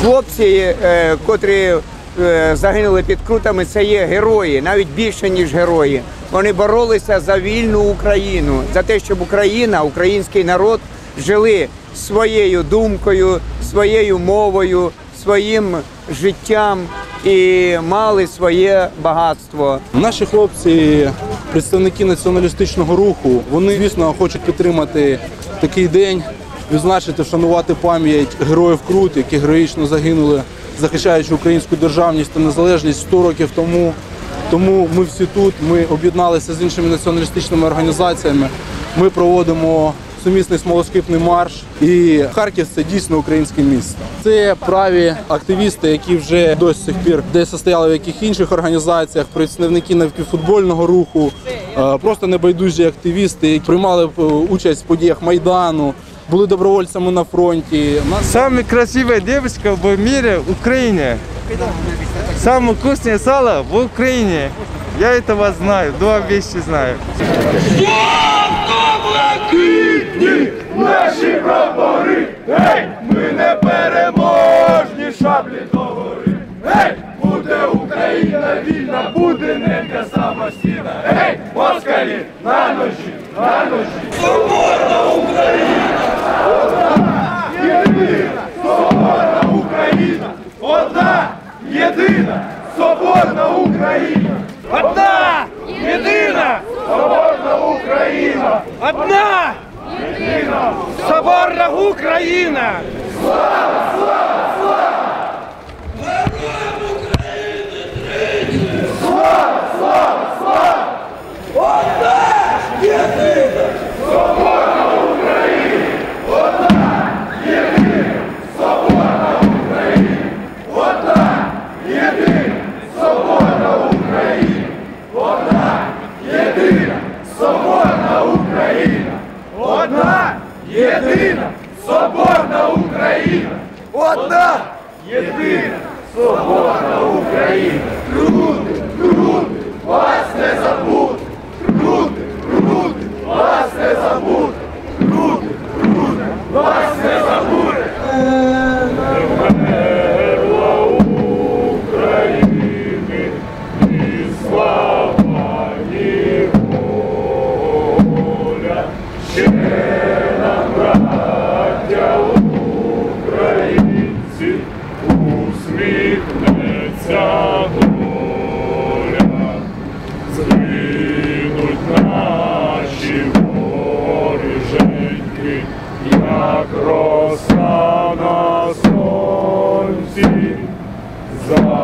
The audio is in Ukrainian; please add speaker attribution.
Speaker 1: Хлопці, е, котрі е, загинули під крутами, це є герої, навіть більше ніж герої. Вони боролися за вільну Україну, за те, щоб Україна, український народ жили своєю думкою, своєю мовою, своїм життям і мали своє багатство.
Speaker 2: Наші хлопці, представники націоналістичного руху, вони, звісно, хочуть підтримати такий день, відзначити, вшанувати пам'ять героїв Крут, які героїчно загинули, захищаючи українську державність та незалежність 100 років тому. Тому ми всі тут, ми об'єдналися з іншими націоналістичними організаціями. Ми проводимо сумісний смолоскипний марш. І Харків це дійсно українське місто. Це праві активісти, які вже до сих пір десь состояли в яких інших організаціях, представники навколофутбольного руху, е, просто небайдужі активісти, які приймали е, участь в подіях майдану, були добровольцями на фронті.
Speaker 3: Самая красивая девочка в мире в Украине. Самое вкусное сало в Украине. Я этого знаю, два вещи знаю.
Speaker 4: Наші прапори, гей, ми не переможні шаблі до гори. Гей, буде Україна вільна, буде ненька самостійна. Гей, москалі, на ножі, на ножі. Свободна Україна! Одна, єдина, соборна Україна! Одна, єдина, соборна Україна! Одна, єдина, соборна Україна! Одна! Соборна Україна! Одна єдина соборна Україна! Одна єдина соборна Україна! Люди! ти за.